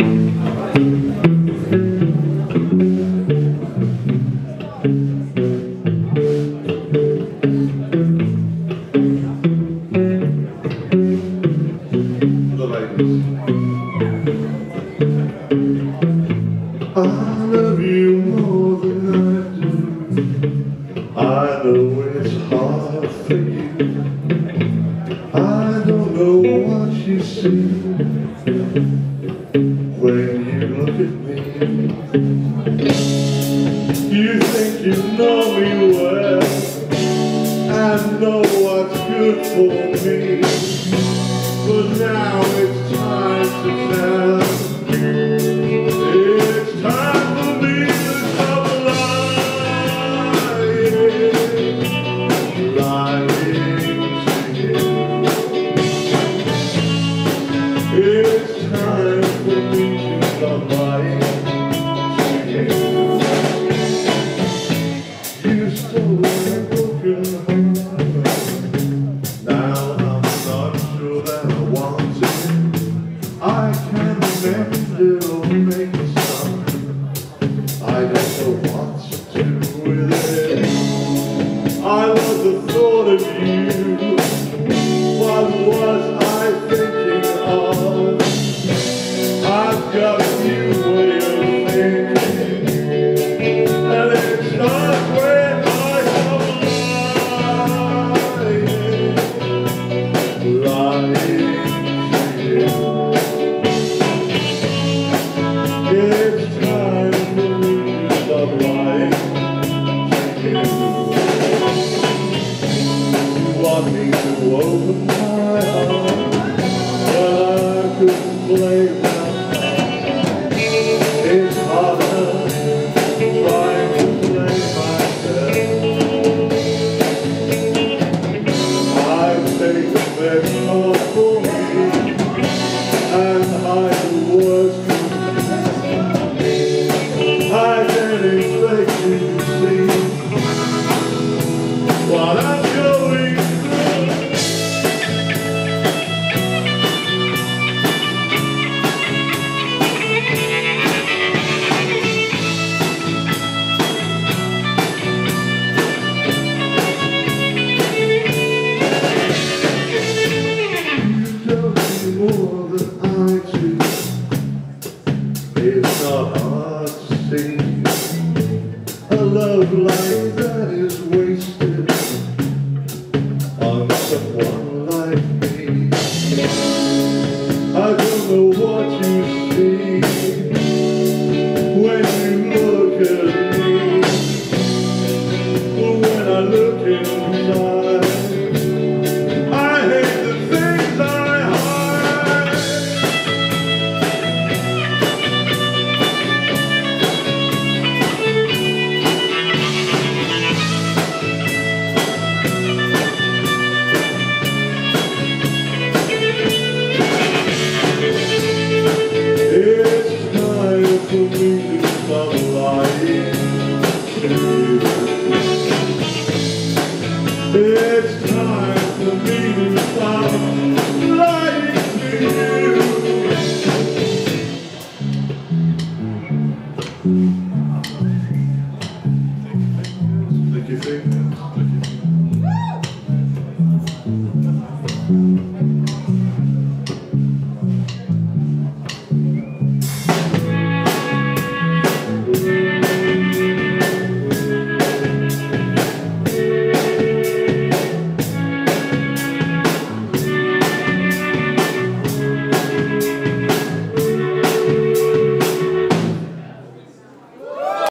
I love you more than I do. I know it's hard. me. You think you know me well and know what's good for me. But now it's time to tell. taught me to open my heart, but I couldn't blame love life that is wasted on someone like me. I don't know It's time to be.